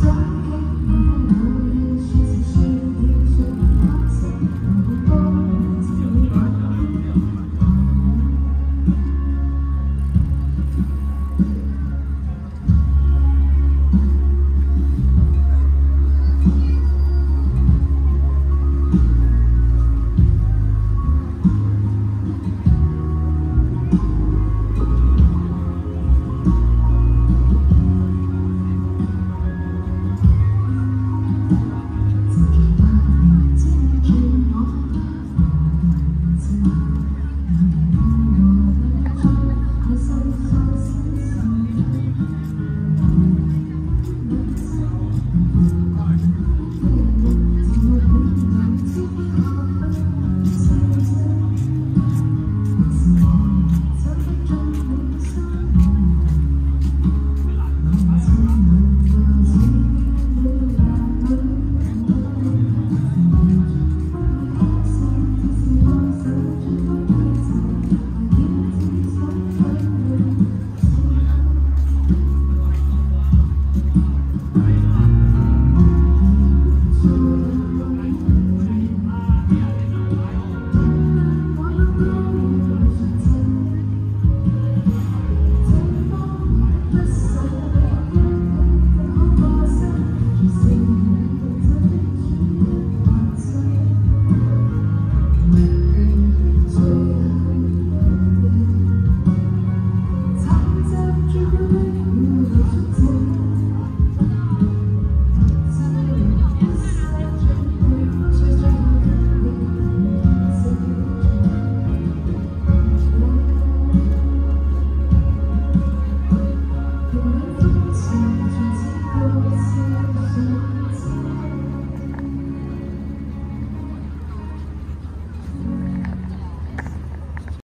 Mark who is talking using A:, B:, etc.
A: sun.